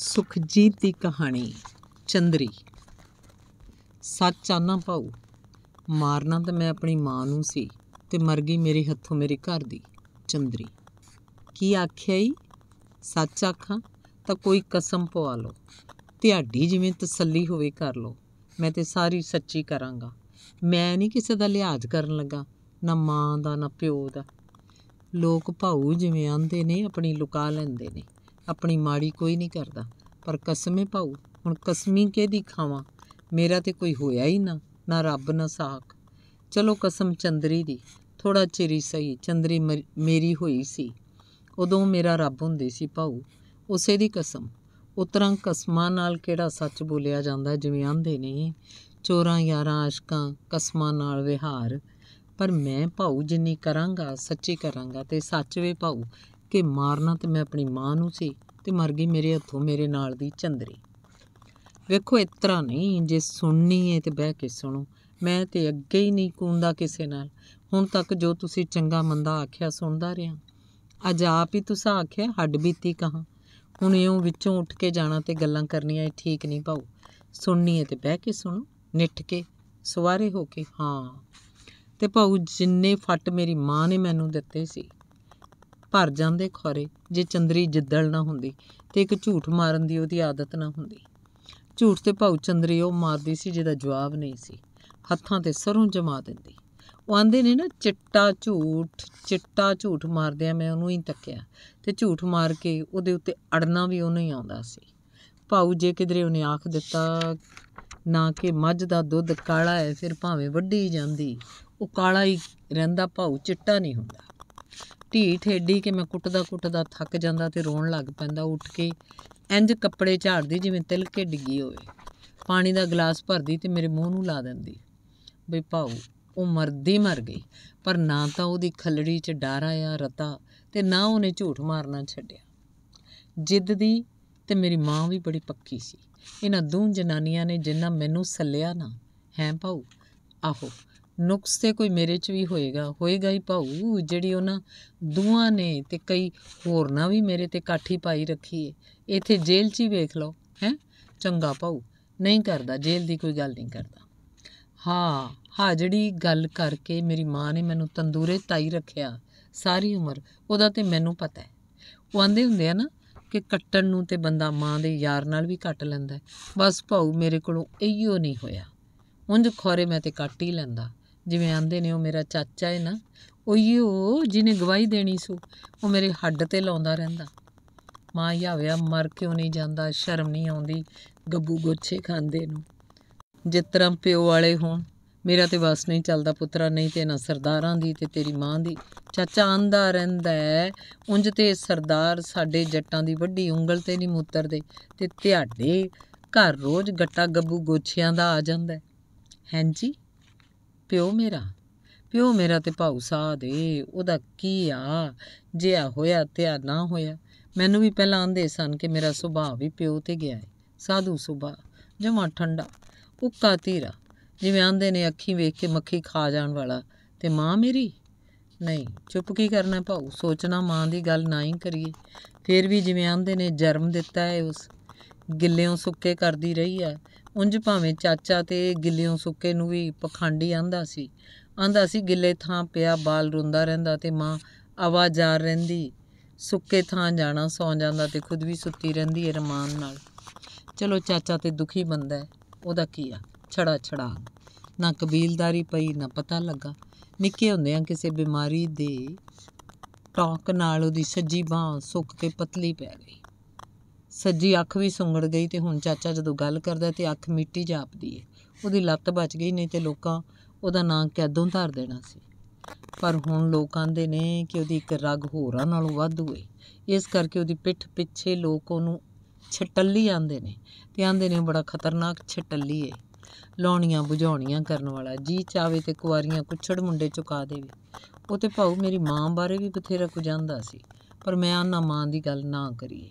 ਸੁਖਜੀਤ ਦੀ ਕਹਾਣੀ, ਚੰਦਰੀ। ਸੱਚ ਆਨਾ ਭਾਊ, ਮਾਰਨਾ ਤਾਂ ਮੈਂ ਆਪਣੀ ਮਾਂ ਨੂੰ ਸੀ ਤੇ ਮਰ ਗਈ ਮੇਰੇ ਹੱਥੋਂ ਮੇਰੇ ਘਰ ਦੀ ਚੰਦਰੀ। ਕੀ ਆਖਿਆ ਈ? ਸੱਚ ਆਖਾਂ ਤਾਂ ਕੋਈ ਕਸਮ ਪਵਾ ਲਓ। ਤੁਹਾਡੀ ਜਿਵੇਂ ਤਸੱਲੀ ਹੋਵੇ ਕਰ ਲਓ। ਮੈਂ ਤੇ ਸਾਰੀ ਸੱਚੀ ਕਰਾਂਗਾ। ਮੈਂ ਨਹੀਂ ਕਿਸੇ ਦਾ ਲਿਹਾਜ਼ ਕਰਨ ਲੱਗਾ, ਨਾ ਮਾਂ ਦਾ, ਨਾ ਪਿਓ ਦਾ। ਲੋਕ ਭਾਊ ਜਿਵੇਂ ਆਂਦੇ ਨੇ, ਆਪਣੀ ਲੁਕਾ ਲੈਂਦੇ ਨੇ। ਆਪਣੀ ਮਾੜੀ ਕੋਈ ਨਹੀਂ ਕਰਦਾ। ਪਰ ਕਸਮੇ ਭਾਊ, ਹੁਣ ਕਸਮੀ ਕਿਹਦੀ ਖਾਵਾਂ? ਮੇਰਾ ਤੇ ਕੋਈ ਹੋਇਆ ਹੀ ਨਾ ਨਾ ਰੱਬ, ਨਾ ਸਾਖ। ਚਲੋ ਕਸਮ ਚੰਦਰੀ ਦੀ ਥੋੜਾ ਚਿਰੀ ਸਹੀ, ਚੰਦਰੀ ਮਰ- ਮੇਰੀ ਹੋਈ ਸੀ। ਉਦੋਂ ਮੇਰਾ ਰੱਬ ਹੁੰਦੀ ਸੀ ਭਾਊ। ਉਸੇ ਦੀ ਕਸਮ। ਉਤਰਾਂ ਕਸਮਾਂ ਨਾਲ ਕਿਹੜਾ ਸੱਚ ਬੋਲਿਆ ਜਾਂਦਾ, ਜਿਵੇਂ ਆਂਦੇ ਨੇ, ਚੋਰਾਂ, ਯਾਰਾਂ, ਆਸ਼ਕਾਂ, ਕਸਮਾਂ ਨਾਲ ਵਿਹਾਰ। ਪਰ ਮੈਂ ਭਾਊ ਜਿੰਨੀ ਕਰਾਂਗਾ, ਸੱਚੀ ਕਰਾਂਗਾ ਤੇ ਸੱਚ ਵੇ ਭਾਊ ਕਿ ਮਾਰਨਾ ਤੇ ਮੈਂ ਆਪਣੀ ਮਾਂ ਨੂੰ ਸੀ ਤੇ ਮਰ ਗਈ ਮੇਰੇ ਹੱਥੋਂ ਮੇਰੇ ਨਾਲ ਦੀ ਚੰਦਰੀ। ਵੇਖੋ, ਇਸ ਤਰ੍ਹਾਂ ਨਹੀਂ, ਜੇ ਸੁਣਨੀ ਏ ਤੇ ਬਹਿ ਕੇ ਸੁਣੋ। ਮੈਂ ਤੇ ਅੱਗੇ ਹੀ ਨਹੀਂ ਕੂੰਦਾ ਕਿਸੇ ਨਾਲ। ਹੁਣ ਤੱਕ ਜੋ ਤੁਸੀਂ ਚੰਗਾ ਮੰਦਾ ਆਖਿਆ ਸੁਣਦਾ ਰਿਹਾ। ਅੱਜ ਆਪ ਹੀ ਤੁਸੀਂ ਆਖਿਆ, ਹੱਡ ਬੀਤੀ ਕਹਾ। ਹੁਣ ਇਉਂ ਵਿੱਚੋਂ ਉੱਠ ਕੇ ਜਾਣਾ ਤੇ ਗੱਲਾਂ ਕਰਨੀਆਂ ਇਹ ਠੀਕ ਨਹੀਂ ਭਾਊ। ਸੁਣਨੀ ਏ ਤੇ ਬਹਿ ਕੇ ਸੁਣੋ। ਨਿੱਠ ਕੇ, ਸਵਾਰੇ ਹੋ ਕੇ, ਹਾਂ। ਤੇ ਭਾਊ, ਜਿੰਨੇ ਫੱਟ ਮੇਰੀ ਮਾਂ ਨੇ ਮੈਨੂੰ ਦਿੱਤੇ ਸੀ ਭਰ ਜਾਂਦੇ ਖੋਰੇ, ਜੇ ਚੰਦਰੀ ਜਿੱਦਲ ਨਾ ਹੁੰਦੀ ਤੇ ਇੱਕ ਝੂਠ ਮਾਰਨ ਦੀ ਉਹਦੀ ਆਦਤ ਨਾ ਹੁੰਦੀ। ਝੂਠ ਤੇ ਭਾਊ ਚੰਦਰੀ ਉਹ ਮਾਰਦੀ ਸੀ ਜਿਹਦਾ ਜਵਾਬ ਨਹੀਂ ਸੀ। ਹੱਥਾਂ ਤੇ ਸਰੋਂ ਜਮਾ ਦਿੰਦੀ। ਉਹ ਆਂਦੇ ਨੇ ਨਾ, ਚਿੱਟਾ ਝੂਠ ਚਿੱਟਾ ਝੂਠ ਮਾਰਦਿਆਂ ਮੈਂ ਉਹਨੂੰ ਹੀ ਤੱਕਿਆ ਤੇ ਝੂਠ ਮਾਰ ਕੇ ਉਹਦੇ ਉੱਤੇ ਅੜਨਾ ਵੀ ਉਹਨੂੰ ਹੀ ਆਉਂਦਾ ਸੀ। ਭਾਊ ਜੇ ਕਿਧਰੇ ਉਹਨੇ ਆਖ ਦਿੱਤਾ, ਨਾ ਕਿ ਮੱਝ ਦਾ ਦੁੱਧ ਕਾਲਾ ਹੈ, ਫਿਰ ਭਾਵੇਂ ਵੱਢੀ ਜਾਂਦੀ। ਉਹ ਕਾਲਾ ਹੀ ਰਹਿੰਦਾ ਭਾਊ ਚਿੱਟਾ ਨਹੀਂ ਹੁੰਦਾ। ਢੀਠ ਠੇਡੀ ਕਿ ਮੈਂ ਕੁੱਟਦਾ ਕੁੱਟਦਾ ਥੱਕ ਜਾਂਦਾ ਤੇ ਰੋਣ ਲੱਗ ਪੈਂਦਾ, ਉੱਠ ਕੇ ਇੰਜ ਕੱਪੜੇ ਝਾੜਦੀ ਜਿਵੇਂ ਤਿਲ ਕੇ ਡਿੱਗੀ ਹੋਵੇ। ਪਾਣੀ ਦਾ ਗਲਾਸ ਭਰਦੀ ਤੇ ਮੇਰੇ ਮੂੰਹ ਨੂੰ ਲਾ ਦਿੰਦੀ। ਬਈ ਭਾਊ, ਉਹ ਮਰਦੀ ਮਰ ਗਈ, ਪਰ ਨਾ ਤਾਂ ਉਹਦੀ ਖੱਲੜੀ 'ਚ ਡਰ ਆਇਆ ਰਤਾ, ਤੇ ਨਾ ਉਹਨੇ ਝੂਠ ਮਾਰਨਾ ਛੱਡਿਆ। ਜਿੱਦ ਦੀ ਤੇ ਮੇਰੀ ਮਾਂ ਵੀ ਬੜੀ ਪੱਕੀ ਸੀ। ਇਹਨਾਂ ਦੋ ਜਨਾਨੀਆਂ ਨੇ ਜਿੰਨਾ ਮੈਨੂੰ ਸੱਲਿਆ ਨਾ, ਹੈ ਭਾਊ, ਆਹੋ ਨੁਕਸ ਤੇ ਕੋਈ ਮੇਰੇ 'ਚ ਵੀ ਹੋਏਗਾ ਹੋਏਗਾ ਹੀ ਭਾਊ, ਜਿਹੜੀ ਉਹਨਾਂ ਦੂਆਂ ਨੇ ਤੇ ਕਈ ਹੋਰਨਾਂ ਵੀ ਮੇਰੇ ਤੇ ਕਾਠੀ ਪਾਈ ਰੱਖੀ ਏ। ਇੱਥੇ ਜੇਲ੍ਹ 'ਚ ਹੀ ਵੇਖ ਲਓ, ਹੈ? ਚੰਗਾ ਭਾਊ, ਨਹੀਂ ਕਰਦਾ, ਜੇਲ੍ਹ ਦੀ ਕੋਈ ਗੱਲ ਨਹੀਂ ਕਰਦਾ। ਹਾਂ ਹਾਂ, ਜਿਹੜੀ ਗੱਲ ਕਰਕੇ ਮੇਰੀ ਮਾਂ ਨੇ ਮੈਨੂੰ ਤੰਦੂਰੇ ਤਾਈ ਰੱਖਿਆ ਸਾਰੀ ਉਮਰ, ਉਹਦਾ ਤੇ ਮੈਨੂੰ ਪਤਾ ਹੈ ਉਹ ਆਂਦੇ ਹੁੰਦੇ ਆ ਨਾ ਕਿ ਕੱਟਣ ਨੂੰ ਤੇ ਬੰਦਾ ਮਾਂ ਦੇ ਯਾਰ ਨਾਲ ਵੀ ਕੱਟ ਲੈਂਦਾ ਬਸ ਭਾਊ ਮੇਰੇ ਕੋਲੋਂ ਇਹੀਓ ਨਹੀਂ ਹੋਇਆ। ਉਂਝ ਖੋਰੇ ਮੈਂ ਤੇ ਕੱਟ ਹੀ ਲੈਂਦਾ। ਜਿਵੇਂ ਆਂਦੇ ਨੇ, ਉਹ ਮੇਰਾ ਚਾਚਾ ਹੈ ਨਾ, ਉਹੀਓ ਜਿਹਨੇ ਗਵਾਹੀ ਦੇਣੀ ਸੋ, ਉਹ ਮੇਰੇ ਹੱਡ ਤੇ ਲਾਉਂਦਾ ਰਹਿੰਦਾ। ਮਾਂ ਯਾਵਿਆ ਮਰ ਕਿਉਂ ਨਹੀਂ ਜਾਂਦਾ, ਸ਼ਰਮ ਨਹੀਂ ਆਉਂਦੀ, ਗੱਬੂ ਗੋਛੇ ਖਾਂਦੇ ਨੂੰ। ਜਿਸ ਤਰ੍ਹਾਂ ਪਿਓ ਵਾਲੇ ਹੋਣ, ਮੇਰਾ ਤੇ ਬਸ ਨਹੀਂ ਚੱਲਦਾ ਪੁੱਤਰਾ, ਨਹੀਂ ਤੇ ਨਾ ਸਰਦਾਰਾਂ ਦੀ ਤੇ ਤੇਰੀ ਮਾਂ ਦੀ। ਚਾਚਾ ਆਂਦਾ ਰਹਿੰਦਾ ਹੈ ਉਂਝ ਤੇ ਸਰਦਾਰ ਸਾਡੇ ਜੱਟਾਂ ਦੀ ਵੱਡੀ ਉਂਗਲ ਤੇ ਨਹੀਂ ਮੁੱਤਰਦੇ, ਤੇ ਤੁਹਾਡੇ ਘਰ ਰੋਜ਼ ਗੱਟਾ ਗੱਬੂ ਗੋਛਿਆਂ ਦਾ ਆ ਜਾਂਦਾ ਹੈ ਹੈਂਜੀ ਪਿਓ ਮੇਰਾ ਪਿਓ ਮੇਰਾ ਤੇ ਭਾਊ ਸਾਹ ਦੇ, ਉਹਦਾ ਕੀ ਆ? ਜਿਆ ਹੋਇਆ ਤਿਆ ਨਾ ਹੋਇਆ। ਮੈਨੂੰ ਵੀ ਪਹਿਲਾਂ ਆਂਦੇ ਸਨ ਕਿ ਮੇਰਾ ਸੁਭਾਅ ਵੀ ਪਿਓ ਤੇ ਗਿਆ ਹੈ ਸਾਧੂ ਸੁਭਾਅ, ਜਮਾ ਠੰਡਾ, ਉੱਕਾ ਧੀਰਾ। ਜਿਵੇਂ ਆਂਦੇ ਨੇ ਅੱਖੀਂ ਵੇਖ ਕੇ ਮੱਖੀ ਖਾ ਜਾਣ ਵਾਲਾ, ਤੇ ਮਾਂ ਮੇਰੀ? ਨਹੀਂ, ਚੁੱਪ ਕੀ ਕਰਨਾ ਭਾਊ, ਸੋਚਣਾ ਮਾਂ ਦੀ ਗੱਲ ਨਾ ਹੀ ਕਰੀਏ। ਫਿਰ ਵੀ ਜਿਵੇਂ ਆਂਦੇ ਨੇ ਜਨਮ ਦਿੱਤਾ ਹੈ ਉਸ, ਗਿੱਲਿਓਂ ਸੁੱਕੇ ਕਰਦੀ ਰਹੀ ਆ ਉਂਝ ਭਾਵੇਂ ਚਾਚਾ ਤੇ ਗਿੱਲਿਓਂ ਸੁੱਕੇ ਨੂੰ ਵੀ ਪਖੰਡੀ ਆਂਦਾ ਸੀ। ਆਂਦਾ ਸੀ, ਗਿੱਲੇ ਥਾਂ ਪਿਆ ਬਾਲ ਰੋਂਦਾ ਰਹਿੰਦਾ ਤੇ ਮਾਂ ਆਵਾਜ਼ਾਰ ਰਹਿੰਦੀ, ਸੁੱਕੇ ਥਾਂ ਜਾਣਾ ਸੌਂ ਜਾਂਦਾ ਤੇ ਖੁਦ ਵੀ ਸੁੱਤੀ ਰਹਿੰਦੀ ਹੈ ਰਮਾਨ ਨਾਲ। ਚਲੋ ਚਾਚਾ ਤੇ ਦੁਖੀ ਬੰਦਾ ਹੈ ਉਹਦਾ ਕੀ ਆ? ਛੜਾ ਛੜਾ। ਨਾ ਕਬੀਲਦਾਰੀ ਪਈ, ਨਾ ਪਤਾ ਲੱਗਾ। ਨਿੱਕੇ ਹੁੰਦਿਆਂ ਕਿਸੇ ਬਿਮਾਰੀ ਦੇ ਟੌਕ ਨਾਲ ਉਹਦੀ ਸੱਜੀ ਬਾਹ ਸੁੱਕ ਕੇ ਪਤਲੀ ਪੈ ਗਈ। ਸੱਜੀ ਅੱਖ ਵੀ ਸੁੰਗੜ ਗਈ ਤੇ ਹੁਣ ਚਾਚਾ ਜਦੋਂ ਗੱਲ ਕਰਦਾ ਤੇ ਅੱਖ ਮਿੱਟੀ ਜਾਪਦੀ ਏ। ਉਹਦੀ ਲੱਤ ਬਚ ਗਈ ਨਹੀਂ ਤੇ ਲੋਕਾਂ ਉਹਦਾ ਨਾਂ ਕੈਦੋਂ ਧਰ ਦੇਣਾ ਸੀ। ਪਰ ਹੁਣ ਲੋਕ ਆਂਦੇ ਨੇ ਕਿ ਉਹਦੀ ਇੱਕ ਰਗ ਹੋਰਾਂ ਨਾਲੋਂ ਵੱਧ ਹੋਏ ਇਸ ਕਰਕੇ ਉਹਦੀ ਪਿੱਠ ਪਿੱਛੇ ਲੋਕ ਉਹਨੂੰ ਛਟੱਲੀ ਆਂਦੇ ਨੇ ਤੇ ਆਂਦੇ ਨੇ ਉਹ ਬੜਾ ਖਤਰਨਾਕ ਛਟੱਲੀ ਏ। ਲਾਉਣੀਆਂ ਬੁਝਾਉਣੀਆਂ ਕਰਨ ਵਾਲਾ, ਜੀ ਚਾਵੇ ਤੇ ਕੁਆਰੀਆਂ ਕੁੱਛੜ ਮੁੰਡੇ ਚੁਕਾ ਦੇਵੇ। ਉਹ ਤੇ ਭਾਊ ਮੇਰੀ ਮਾਂ ਬਾਰੇ ਵੀ ਬਥੇਰਾ ਕੁਝ ਜਾਂਦਾ ਸੀ। ਪਰ ਮੈਂ ਆਨਾ ਮਾਂ ਦੀ ਗੱਲ ਨਾ ਕਰੀਏ।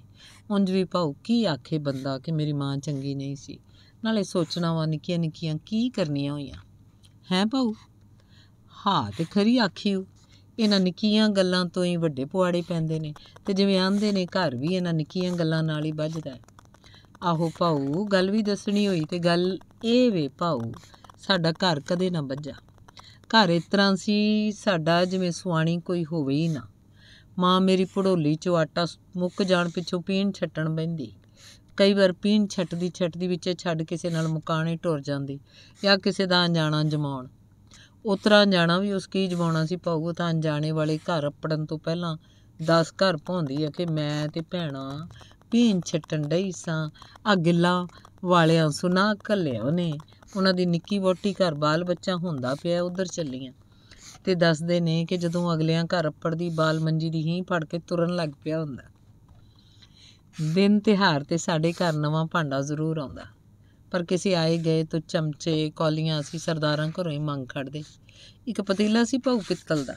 ਉਂਝ ਵੀ ਭਾਊ, ਕੀ ਆਖੇ ਬੰਦਾ ਕਿ ਮੇਰੀ ਮਾਂ ਚੰਗੀ ਨਹੀਂ ਸੀ? ਨਾਲੇ ਸੋਚਣਾ ਵਾ ਨਿੱਕੀਆਂ ਨਿੱਕੀਆਂ ਕੀ ਕਰਨੀਆਂ ਹੋਈਆਂ। ਹੈ ਭਾਊ? ਹਾਂ, ਤੇ ਖਰੀ ਆਖੀਓ। ਇਹਨਾਂ ਨਿੱਕੀਆਂ ਗੱਲਾਂ ਤੋਂ ਹੀ ਵੱਡੇ ਪੁਆੜੇ ਪੈਂਦੇ ਨੇ ਤੇ ਜਿਵੇਂ ਆਂਦੇ ਨੇ, ਘਰ ਵੀ ਇਹਨਾਂ ਨਿੱਕੀਆਂ ਗੱਲਾਂ ਨਾਲ ਹੀ ਵੱਜਦਾ ਹੈ। ਆਹੋ ਭਾਊ, ਗੱਲ ਵੀ ਦੱਸਣੀ ਹੋਈ ਤੇ ਗੱਲ ਇਹ ਵੇ ਭਾਊ, ਸਾਡਾ ਘਰ ਕਦੇ ਨਾ ਵੱਜਾ। ਘਰ ਇਸ ਤਰ੍ਹਾਂ ਸੀ, ਸਾਡਾ ਜਿਵੇਂ ਸੁਆਣੀ ਕੋਈ ਹੋਵੇ ਹੀ ਨਾ। ਮਾਂ ਮੇਰੀ ਪੜੋਲੀ ਚੋਂ ਆਟਾ ਮੁੱਕ ਜਾਣ ਪਿੱਛੋਂ ਪੀਣ ਛੱਟਣ ਬੈਂਦੀ ਕਈ ਵਾਰ ਪੀਣ ਛੱਟਦੀ ਛੱਟਦੀ ਵਿੱਚ ਛੱਡ ਕਿਸੇ ਨਾਲ ਮੁਕਾਣੇ ਟੁਰ ਜਾਂਦੀ ਜਾਂ ਕਿਸੇ ਦਾ ਅਣਜਾਣਾ ਜਮਾਉਣ। ਉਤਰਾ ਜਾਣਾ ਵੀ ਉਸ ਕੀ ਜਮਾਉਣਾ ਸੀ ਭਾਊ ਤਾਂ ਅਣਜਾਣੇ ਵਾਲੇ ਘਰ ਅਪੜਨ ਤੋਂ ਪਹਿਲਾਂ 10 ਘਰ ਭੌਂਦੀ ਆ ਕਿ ਮੈਂ ਤੇ ਭੈਣਾ ਪੀਣ ਛੱਟਣ ਡਈ ਸਾਂ। ਆ ਗਿੱਲਾ ਵਾਲਿਆਂ ਸੁਨਾ ਘੱਲਿਆ ਉਹਨੇ। ਉਹਨਾਂ ਦੀ ਨਿੱਕੀ ਵੋਟੀ ਘਰ ਬਾਲ ਬੱਚਾ ਹੁੰਦਾ ਪਿਆ, ਉਧਰ ਚੱਲੀਆਂ। ਤੇ ਦੱਸਦੇ ਨੇ ਕਿ ਜਦੋਂ ਅਗਲਿਆਂ ਘਰ ਅੱਪੜਦੀ ਬਾਲ ਮੰਜੀ ਦੀ ਹੀ ਫੜ ਕੇ ਤੁਰਨ ਲੱਗ ਪਿਆ ਹੁੰਦਾ। ਦਿਨ ਤਿਹਾਰ ਤੇ ਸਾਡੇ ਘਰ ਨਵਾਂ ਭਾਂਡਾ ਜ਼ਰੂਰ ਆਉਂਦਾ। ਪਰ ਕਿਸੇ ਆਏ ਗਏ ਤੋਂ ਚਮਚੇ, ਕੌਲੀਆਂ ਅਸੀਂ ਸਰਦਾਰਾਂ ਘਰੋਂ ਹੀ ਮੰਗ ਖੜਦੇ। ਇੱਕ ਪਤੀਲਾ ਸੀ ਭਾਊ ਪਿੱਤਲ ਦਾ,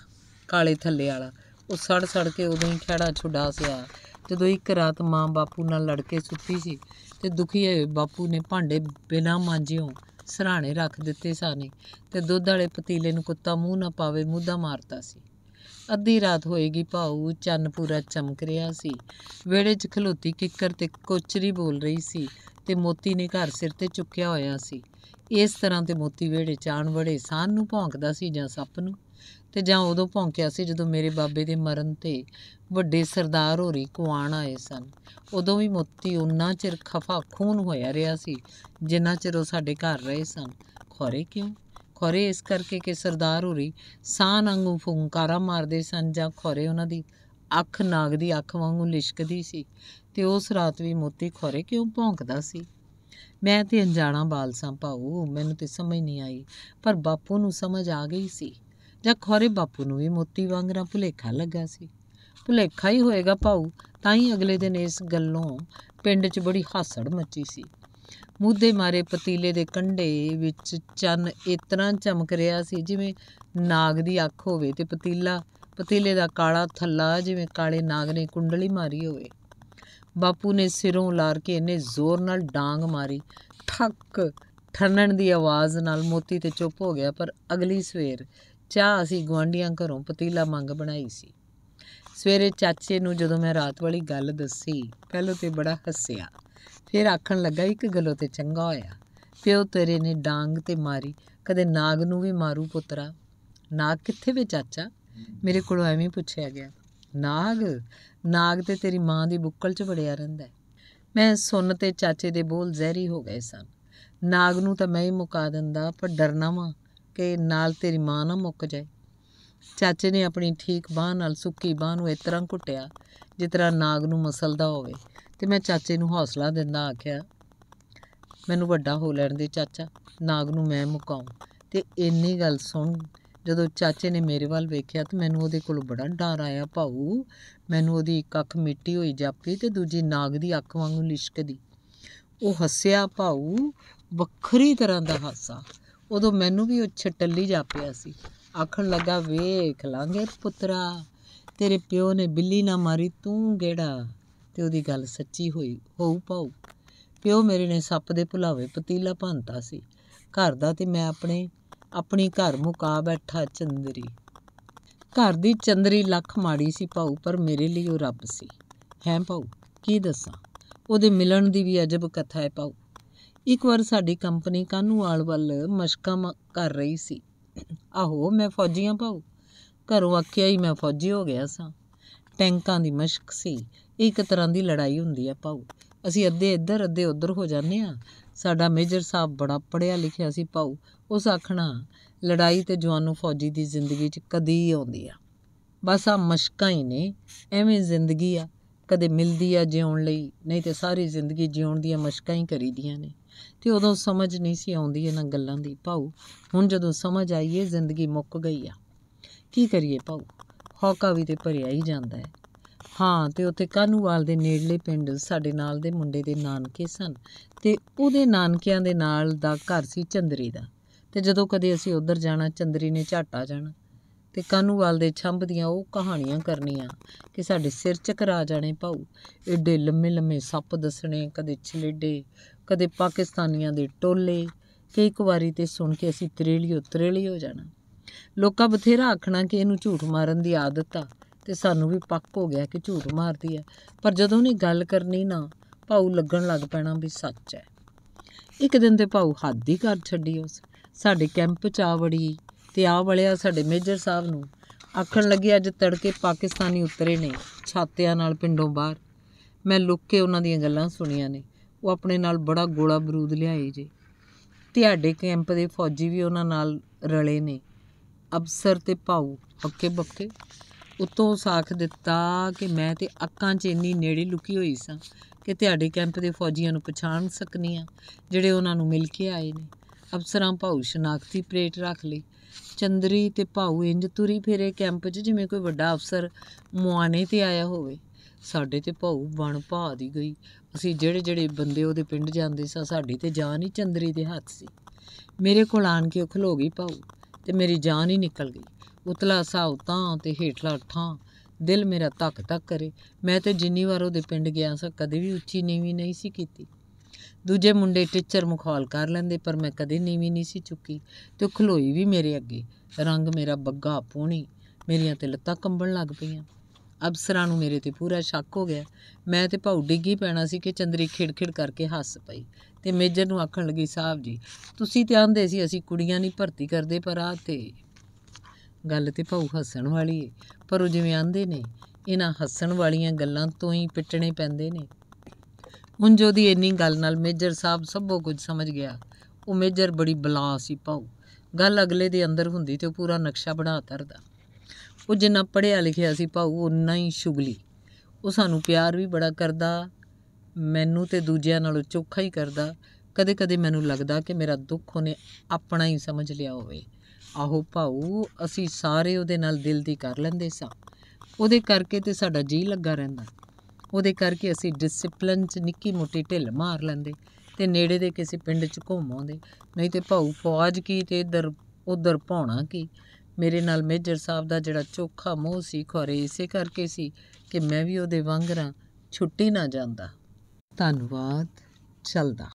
ਕਾਲੇ ਥੱਲੇ ਵਾਲਾ। ਉਹ ਸੜ ਸੜ ਕੇ ਉਦੋਂ ਹੀ ਖੜਾ ਛੁਡਾ ਸਿਆ। ਜਦੋਂ ਇੱਕ ਰਾਤ ਮਾਂ ਬਾਪੂ ਨਾਲ ਲੜ ਕੇ ਸੁੱਤੀ ਸੀ ਤੇ ਦੁਖੀ ਹੋਏ ਬਾਪੂ ਨੇ ਭਾਂਡੇ ਬਿਨਾਂ ਮਾਂਜਿਓ ਸਰਾਣੇ ਰੱਖ ਦਿੱਤੇ ਸਾਨੇ ਤੇ ਦੁੱਧ ਵਾਲੇ ਪਤੀਲੇ ਨੂੰ ਕੁੱਤਾ ਮੂੰਹ ਨਾ ਪਾਵੇ, ਮੁੱਦਾ ਮਾਰਤਾ ਸੀ। ਅੱਧੀ ਰਾਤ ਹੋਏਗੀ ਭਾਊ, ਚੰਨ ਪੂਰਾ ਚਮਕ ਰਿਹਾ ਸੀ। ਵਿਹੜੇ 'ਚ ਖਲੋਤੀ ਕਿੱਕਰ ਤੇ ਕੋਚਰੀ ਬੋਲ ਰਹੀ ਸੀ ਤੇ ਮੋਤੀ ਨੇ ਘਰ ਸਿਰ ਤੇ ਚੁੱਕਿਆ ਹੋਇਆ ਸੀ। ਇਸ ਤਰ੍ਹਾਂ ਤੇ ਮੋਤੀ ਵਿਹੜੇ 'ਚ ਆਣ ਵੜੇ ਸਾਹ ਨੂੰ ਭੌਂਕਦਾ ਸੀ ਜਾਂ ਸੱਪ ਨੂੰ। ਤੇ ਜਾਂ ਉਦੋਂ ਭੌਂਕਿਆ ਸੀ ਜਦੋਂ ਮੇਰੇ ਬਾਬੇ ਦੇ ਮਰਨ ਤੇ ਵੱਡੇ ਸਰਦਾਰ ਹੋਰੀ ਕੁਆਣ ਆਏ ਸਨ। ਉਦੋਂ ਵੀ ਮੋਤੀ ਉਨਾ ਚਿਰ ਖਫਾ ਖੂਨ ਹੋਇਆ ਰਿਹਾ ਸੀ ਜਿੰਨਾ ਚਿਰ ਉਹ ਸਾਡੇ ਘਰ ਰਹੇ ਸਨ। ਖੋਰੇ ਕਿਉਂ? ਖੋਰੇ ਇਸ ਕਰਕੇ ਕਿ ਸਰਦਾਰ ਹੋਰੀ ਸਾਹ ਵਾਂਗੂ ਫੁੰਕਾਰਾ ਮਾਰਦੇ ਸਨ ਜਾਂ ਖੋਰੇ ਉਹਨਾਂ ਦੀ ਅੱਖ ਨਾਗ ਦੀ ਅੱਖ ਵਾਂਗੂ ਲਿਸ਼ਕਦੀ ਸੀ ਤੇ ਉਸ ਰਾਤ ਵੀ ਮੋਤੀ ਖੋਰੇ ਕਿਉਂ ਭੌਂਕਦਾ ਸੀ? ਮੈਂ ਤੇ ਅਣਜਾਣਾ ਬਾਲਸਾਂ ਭਾਊ, ਮੈਨੂੰ ਤੇ ਸਮਝ ਨਹੀਂ ਆਈ, ਪਰ ਬਾਪੂ ਨੂੰ ਸਮਝ ਆ ਗਈ ਸੀ। ਜਾਂ ਖੋਰੇ ਬਾਪੂ ਨੂੰ ਵੀ ਮੋਤੀ ਵਾਂਗਰਾ ਭੁਲੇਖਾ ਲੱਗਾ ਸੀ। ਭੁਲੇਖਾ ਹੀ ਹੋਏਗਾ ਭਾਊ, ਤਾਂ ਹੀ ਅਗਲੇ ਦਿਨ ਇਸ ਗੱਲੋਂ ਪਿੰਡ 'ਚ ਬੜੀ ਹਾਸੜ ਮੱਚੀ ਸੀ। ਮੂਧੇ ਮਾਰੇ ਪਤੀਲੇ ਦੇ ਕੰਢੇ ਵਿੱਚ ਚੰਨ ਇਤਨਾ ਚਮਕ ਰਿਹਾ ਸੀ ਜਿਵੇਂ ਨਾਗ ਦੀ ਅੱਖ ਹੋਵੇ ਤੇ ਪਤੀਲਾ, ਪਤੀਲੇ ਦਾ ਕਾਲਾ ਥੱਲਾ ਜਿਵੇਂ ਕਾਲੇ ਨਾਗ ਨੇ ਕੁੰਡਲੀ ਮਾਰੀ ਹੋਵੇ। ਬਾਪੂ ਨੇ ਸਿਰੋਂ ਉਲਾਰ ਕੇ ਇਹਨੇ ਜ਼ੋਰ ਨਾਲ ਡਾਂਗ ਮਾਰੀ। ਠੱਕ, ਠੰਨਣ ਦੀ ਆਵਾਜ਼ ਨਾਲ ਮੋਤੀ ਤੇ ਚੁੱਪ ਹੋ ਗਿਆ, ਪਰ ਅਗਲੀ ਸਵੇਰ ਚਾਹ ਅਸੀਂ ਗਵਾਂਡੀਆਂ ਘਰੋਂ ਪਤੀਲਾ ਮੰਗ ਬਣਾਈ ਸੀ। ਸਵੇਰੇ ਚਾਚੇ ਨੂੰ ਜਦੋਂ ਮੈਂ ਰਾਤ ਵਾਲੀ ਗੱਲ ਦੱਸੀ, ਪਹਿਲਾਂ ਤੇ ਬੜਾ ਹੱਸਿਆ, ਫਿਰ ਆਖਣ ਲੱਗਾ ਇੱਕ ਗੱਲੋਂ ਤੇ ਚੰਗਾ ਹੋਇਆ। ਪਿਓ ਤੇਰੇ ਨੇ ਡਾਂਗ ਤੇ ਮਾਰੀ, ਕਦੇ ਨਾਗ ਨੂੰ ਵੀ ਮਾਰੂ ਪੁੱਤਰਾ। ਨਾਗ ਕਿੱਥੇ ਵੇ ਚਾਚਾ? ਮੇਰੇ ਕੋਲੋਂ ਐਵੇਂ ਪੁੱਛਿਆ ਗਿਆ। ਨਾਗ? ਨਾਗ ਤੇ ਤੇਰੀ ਮਾਂ ਦੀ ਬੁੱਕਲ 'ਚ ਵੜਿਆ ਰਹਿੰਦਾ ਮੈਂ ਸੁਣ ਤੇ ਚਾਚੇ ਦੇ ਬੋਲ ਜ਼ਹਿਰੀ ਹੋ ਗਏ ਸਨ। ਨਾਗ ਨੂੰ ਤਾਂ ਮੈਂ ਹੀ ਮੁਕਾ ਦਿੰਦਾ, ਪਰ ਡਰਨਾ ਵਾਂ। ਕਿ ਨਾਲ ਤੇਰੀ ਮਾਂ ਨਾ ਮੁੱਕ ਜਾਏ। ਚਾਚੇ ਨੇ ਆਪਣੀ ਠੀਕ ਬਾਹ ਨਾਲ ਸੁੱਕੀ ਬਾਹ ਨੂੰ ਇਸ ਤਰ੍ਹਾਂ ਘੁੱਟਿਆ, ਜਿਸ ਤਰ੍ਹਾਂ ਨਾਗ ਨੂੰ ਮਸਲਦਾ ਹੋਵੇ। ਤੇ ਮੈਂ ਚਾਚੇ ਨੂੰ ਹੌਸਲਾ ਦਿੰਦਾ ਆਖਿਆ, ਮੈਨੂੰ ਵੱਡਾ ਹੋ ਲੈਣ ਦੇ ਚਾਚਾ, ਨਾਗ ਨੂੰ ਮੈਂ ਮੁਕਾਉਂ। ਤੇ ਇੰਨੀ ਗੱਲ ਸੁਣ, ਜਦੋਂ ਚਾਚੇ ਨੇ ਮੇਰੇ ਵੱਲ ਵੇਖਿਆ ਤਾਂ ਮੈਨੂੰ ਉਹਦੇ ਕੋਲ ਬੜਾ ਡਰ ਆਇਆ, ਭਾਊ, ਮੈਨੂੰ ਉਹਦੀ ਇੱਕ ਅੱਖ ਮਿੱਟੀ ਹੋਈ ਜਾਪੀ ਤੇ ਦੂਜੀ ਨਾਗ ਦੀ ਅੱਖ ਵਾਂਗੂ ਲਿਸ਼ਕਦੀ। ਉਹ ਹੱਸਿਆ, ਭਾਊ, ਵੱਖਰੀ ਤਰ੍ਹਾਂ ਦਾ ਹਾਸਾ। ਉਦੋਂ ਮੈਨੂੰ ਵੀ ਉਹ ਛਟੱਲੀ ਜਾਪਿਆ ਸੀ। ਆਖਣ ਲੱਗਾ, ਵੇਖ ਲਾਂਗੇ ਪੁੱਤਰਾ, ਤੇਰੇ ਪਿਓ ਨੇ ਬਿੱਲੀ ਨਾ ਮਾਰੀ, ਤੂੰ ਗੇੜਾ ਤੇ ਉਹਦੀ ਗੱਲ ਸੱਚੀ ਹੋਈ, ਹੋਊ ਪਾਉ ਪਿਓ ਮੇਰੇ ਨੇ ਸੱਪ ਦੇ ਭੁਲਾਵੇ ਪਤੀਲਾ ਭੰਤਾ ਸੀ। ਘਰ ਦਾ ਤੇ ਮੈਂ ਆਪਣੇ, ਆਪਣੀ ਘਰ ਮੁਕਾ ਬੈਠਾ ਚੰਦਰੀ। ਘਰ ਦੀ ਚੰਦਰੀ ਲੱਖ ਮਾੜੀ ਸੀ ਪਾਉ ਪਰ ਮੇਰੇ ਲਈ ਉਹ ਰੱਬ ਸੀ। ਹੈ ਪਾਉ ਕੀ ਦੱਸਾਂ? ਉਹਦੇ ਮਿਲਣ ਦੀ ਵੀ ਅਜਬ ਕਥਾ ਹੈ ਪਾਉ ਇੱਕ ਵਾਰ ਸਾਡੀ ਕੰਪਨੀ ਕਾਨੂੰਵਾਲ ਵੱਲ ਮਸ਼ਕਾਂ ਕਰ ਰਹੀ ਸੀ। ਆਹੋ, ਮੈਂ ਫੌਜੀਆਂ ਪਾਉ ਘਰੋਂ ਆਖਿਆ ਹੀ ਮੈਂ ਫੌਜੀ ਹੋ ਗਿਆ ਸਾਂ। ਟੈਂਕਾਂ ਦੀ ਮਸ਼ਕ ਸੀ। ਇੱਕ ਤਰ੍ਹਾਂ ਦੀ ਲੜਾਈ ਹੁੰਦੀ ਆ ਪਾਉ ਅਸੀਂ ਅੱਧੇ ਇੱਧਰ, ਅੱਧੇ ਉੱਧਰ ਹੋ ਜਾਂਦੇ ਆ। ਸਾਡਾ ਮੇਜਰ ਸਾਹਿਬ ਬੜਾ ਪੜਿਆ ਲਿਖਿਆ ਸੀ ਪਾਉ ਉਸ ਆਖਣਾ, ਲੜਾਈ ਤੇ ਜਵਾਨੋ ਫੌਜੀ ਦੀ ਜ਼ਿੰਦਗੀ 'ਚ ਕਦੀ ਆਉਂਦੀ ਆ। ਬਸ ਆ ਮਸ਼ਕਾਂ ਹੀ ਨੇ। ਐਵੇਂ ਜ਼ਿੰਦਗੀ ਆ। ਕਦੇ ਮਿਲਦੀ ਆ ਜਿਉਣ ਲਈ। ਨਹੀਂ ਤੇ ਸਾਰੀ ਜ਼ਿੰਦਗੀ ਜਿਉਣ ਦੀਆਂ ਮਸ਼ਕਾਂ ਹੀ ਕਰੀਦੀਆਂ ਨੇ। ਤੇ ਉਦੋਂ ਸਮਝ ਨਹੀਂ ਸੀ ਆਉਂਦੀ ਇਹਨਾਂ ਗੱਲਾਂ ਦੀ ਭਾਉ ਹੁਣ ਜਦੋਂ ਸਮਝ ਆਈ ਏ ਜ਼ਿੰਦਗੀ ਮੁੱਕ ਗਈ ਆ। ਕੀ ਕਰੀਏ ਭਾਉ ਹੌਕਾ ਵੀ ਤੇ ਭਰਿਆ ਹੀ ਜਾਂਦਾ ਹੈ। ਹਾਂ, ਤੇ ਉੱਥੇ ਕਾਨੂੰਵਾਲ ਦੇ ਨੇੜਲੇ ਪਿੰਡ ਸਾਡੇ ਨਾਲ ਦੇ ਮੁੰਡੇ ਦੇ ਨਾਨਕੇ ਸਨ ਤੇ ਉਹਦੇ ਨਾਨਕਿਆਂ ਦੇ ਨਾਲ ਦਾ ਘਰ ਸੀ ਚੰਦਰੀ ਦਾ। ਤੇ ਜਦੋਂ ਕਦੇ ਅਸੀਂ ਉੱਧਰ ਜਾਣਾ, ਚੰਦਰੀ ਨੇ ਝਾਟਾ ਜਾਣਾ ਤੇ ਕਾਨੂੰਵਾਲ ਦੇ ਛੰਭ ਦੀਆਂ ਉਹ ਕਹਾਣੀਆਂ ਕਰਨੀਆਂ ਕਿ ਸਾਡੇ ਸਿਰ ਚ ਕਰਾ ਜਾਣੇ ਭਾਉ ਏਡੇ ਲੰਮੇ ਲੰਮੇ ਸੱਪ ਦੱਸਣੇ, ਕਦੇ ਛਲੇਡੇ ਕਦੇ ਪਾਕਿਸਤਾਨੀਆਂ ਦੇ ਟੋਲੇ ਕਿ ਇੱਕ ਵਾਰੀ ਤੇ ਸੁਣ ਕੇ ਅਸੀਂ ਤਰੇਲੀਓ ਤਰੇਲੀ ਹੋ ਜਾਣਾ। ਲੋਕਾਂ ਬਥੇਰਾ ਆਖਣਾ ਕਿ ਇਹਨੂੰ ਝੂਠ ਮਾਰਨ ਦੀ ਆਦਤ ਆ ਤੇ ਸਾਨੂੰ ਵੀ ਪੱਕ ਹੋ ਗਿਆ ਕਿ ਝੂਠ ਮਾਰਦੀ ਹੈ ਪਰ ਜਦੋਂ ਉਹਨੇ ਗੱਲ ਕਰਨੀ ਨਾ ਭਾਊ ਲੱਗਣ ਲੱਗ ਪੈਣਾ ਵੀ ਸੱਚ ਹੈ ਇੱਕ ਦਿਨ ਤੇ ਭਾਊ ਹੱਦ ਹੀ ਕਰ ਛੱਡੀ ਉਸ। ਸਾਡੇ ਕੈਂਪ 'ਚ ਆ ਵੜੀ ਤੇ ਆ ਵਲਿਆ ਸਾਡੇ ਮੇਜਰ ਸਾਹਿਬ ਨੂੰ। ਆਖਣ ਲੱਗੀ, ਅੱਜ ਤੜਕੇ ਪਾਕਿਸਤਾਨੀ ਉਤਰੇ ਨੇ, ਛਾਤਿਆਂ ਨਾਲ ਪਿੰਡੋਂ ਬਾਹਰ। ਮੈਂ ਲੁੱਕ ਕੇ ਉਹਨਾਂ ਦੀਆਂ ਗੱਲਾਂ ਸੁਣੀਆਂ ਨੇ। ਉਹ ਆਪਣੇ ਨਾਲ ਬੜਾ ਗੋਲਾ ਬਰੂਦ ਲਿਆਏ ਜੇ। ਤੁਹਾਡੇ ਕੈਂਪ ਦੇ ਫੌਜੀ ਵੀ ਉਹਨਾਂ ਨਾਲ ਰਲੇ ਨੇ। ਅਫਸਰ ਤੇ ਭਾਊ, ਪੱਕੇ ਬੱਕੇ। ਉਤੋਂ ਸਾਖ ਦਿੱਤਾ ਕਿ ਮੈਂ ਤੇ ਅੱਖਾਂ 'ਚ ਇੰਨੀ ਨੇੜੇ ਲੁਕੀ ਹੋਈ ਸਾਂ ਕਿ ਤੁਹਾਡੇ ਕੈਂਪ ਦੇ ਫੌਜੀਆਂ ਨੂੰ ਪਛਾਣ ਸਕਨੀ ਆ ਜਿਹੜੇ ਉਹਨਾਂ ਨੂੰ ਮਿਲ ਕੇ ਆਏ ਨੇ। ਅਫਸਰਾਂ ਭਾਊ ਸ਼ਨਾਖਤੀ ਪਲੇਟ ਰੱਖ ਲਈ। ਚੰਦਰੀ ਤੇ ਭਾਊ ਇੰਜ ਤੁਰੀ ਫਿਰੇ ਕੈਂਪ 'ਚ ਜਿਵੇਂ ਕੋਈ ਵੱਡਾ ਅਫਸਰ ਮੁਆਨੇ ਤੇ ਆਇਆ ਹੋਵੇ। ਸਾਡੇ ਤੇ ਭਾਊ ਬਣ ਭਾ ਦੀ ਗਈ। ਅਸੀਂ ਜਿਹੜੇ ਜਿਹੜੇ ਬੰਦੇ ਉਹਦੇ ਪਿੰਡ ਜਾਂਦੇ ਸਾਂ, ਸਾਡੀ ਤੇ ਜਾਨ ਹੀ ਚੰਦਰੀ ਦੇ ਹੱਥ ਸੀ। ਮੇਰੇ ਕੋਲ ਆਣ ਕੇ ਉਹ ਖਲੋ ਗਈ ਭਾਊ ਤੇ ਮੇਰੀ ਜਾਨ ਹੀ ਨਿਕਲ ਗਈ। ਉਤਲਾ ਸਾਉ ਤਾਂ ਤੇ ਹੇਠਲਾ ਠਾਂ, ਦਿਲ ਮੇਰਾ ਧੱਕ ਧੱਕ ਕਰੇ। ਮੈਂ ਤੇ ਜਿੰਨੀ ਵਾਰ ਉਹਦੇ ਪਿੰਡ ਗਿਆ ਸਾਂ, ਕਦੇ ਵੀ ਉੱਚੀ ਨੀਵੀਂ ਨਹੀਂ ਸੀ ਕੀਤੀ। ਦੂਜੇ ਮੁੰਡੇ ਟੀਚਰ ਮੁਖੌਲ ਕਰ ਲੈਂਦੇ, ਪਰ ਮੈਂ ਕਦੇ ਨੀਵੀਂ ਨਹੀਂ ਸੀ ਚੁੱਕੀ ਤੇ ਉਹ ਖਲੋਈ ਵੀ ਮੇਰੇ ਅੱਗੇ। ਰੰਗ ਮੇਰਾ ਬੱਗਾ ਪੂਣੀ, ਮੇਰੀਆਂ ਤੇ ਲੱਤਾਂ ਕੰਬਣ ਲੱਗ ਪਈਆਂ। ਅਫਸਰਾਂ ਨੂੰ ਮੇਰੇ ਤੇ ਪੂਰਾ ਸ਼ੱਕ ਹੋ ਗਿਆ। ਮੈਂ ਤੇ ਭਾਊ ਡਿੱਗੀ ਪੈਣਾ ਸੀ ਕਿ ਚੰਦਰੀ ਖਿੜਖਿੜ ਕਰਕੇ ਹੱਸ ਪਈ ਤੇ ਮੇਜਰ ਨੂੰ ਆਖਣ ਲੱਗੀ, ਸਾਹਿਬ ਜੀ, ਤੁਸੀਂ ਤੇ ਆਂਦੇ ਸੀ ਅਸੀਂ ਕੁੜੀਆਂ ਨਹੀਂ ਭਰਤੀ ਕਰਦੇ, ਪਰ ਆ ਤੇ ਗੱਲ ਤੇ ਭਾਊ ਹੱਸਣ ਵਾਲੀ ਏ। ਪਰ ਉਹ ਜਿਵੇਂ ਆਂਦੇ ਨੇ, ਇਹਨਾਂ ਹੱਸਣ ਵਾਲੀਆਂ ਗੱਲਾਂ ਤੋਂ ਹੀ ਪਿੱਟਣੇ ਪੈਂਦੇ ਨੇ। ਉਂਝ ਉਹਦੀ ਇੰਨੀ ਗੱਲ ਨਾਲ ਮੇਜਰ ਸਾਹਿਬ ਸਭੋ ਕੁਝ ਸਮਝ ਗਿਆ। ਉਹ ਮੇਜਰ ਬੜੀ ਬਲਾ ਸੀ ਭਾਊ। ਗੱਲ ਅਗਲੇ ਦੇ ਅੰਦਰ ਹੁੰਦੀ ਤੇ ਉਹ ਪੂਰਾ ਨਕਸ਼ਾ ਬਣਾ ਧਰਦਾ ਉਹ ਜਿੰਨਾ ਪੜ੍ਹਿਆ ਲਿਖਿਆ ਸੀ ਭਾਊ ਉਨਾ ਹੀ ਸ਼ੁਗਲੀ। ਉਹ ਸਾਨੂੰ ਪਿਆਰ ਵੀ ਬੜਾ ਕਰਦਾ, ਮੈਨੂੰ ਤੇ ਦੂਜਿਆਂ ਨਾਲੋਂ ਚੋਖਾ ਹੀ ਕਰਦਾ। ਕਦੇ ਕਦੇ ਮੈਨੂੰ ਲੱਗਦਾ ਕਿ ਮੇਰਾ ਦੁੱਖ ਉਹਨੇ ਆਪਣਾ ਹੀ ਸਮਝ ਲਿਆ ਹੋਵੇ। ਆਹੋ ਭਾਊ, ਅਸੀਂ ਸਾਰੇ ਉਹਦੇ ਨਾਲ ਦਿਲ ਦੀ ਕਰ ਲੈਂਦੇ ਸਾਂ। ਉਹਦੇ ਕਰਕੇ ਤੇ ਸਾਡਾ ਜੀ ਲੱਗਾ ਰਹਿੰਦਾ। ਉਹਦੇ ਕਰਕੇ ਅਸੀਂ ਡਿਸਪਲਿਨ 'ਚ ਨਿੱਕੀ ਮੋਟੀ ਢਿੱਲ ਮਾਰ ਲੈਂਦੇ ਤੇ ਨੇੜੇ ਦੇ ਕਿਸੇ ਪਿੰਡ 'ਚ ਘੁੰਮ ਆਉਂਦੇ। ਨਹੀਂ ਤੇ ਭਾਊ, ਫੌਜ ਕੀ ਤੇ ਇੱਧਰ, ਉੱਧਰ ਭਾਉਣਾ ਕੀ? ਮੇਰੇ ਨਾਲ ਮੇਜਰ ਸਾਹਿਬ ਦਾ ਜਿਹੜਾ ਚੋਖਾ ਮੋਹ ਸੀ ਖੋਰੇ ਇਸੇ ਕਰਕੇ ਸੀ ਕਿ ਮੈਂ ਵੀ ਉਹਦੇ ਵਾਂਗਰਾਂ ਛੁੱਟੀ ਨਾ ਜਾਂਦਾ। ਧੰਨਵਾਦ, ਚੱਲਦਾ।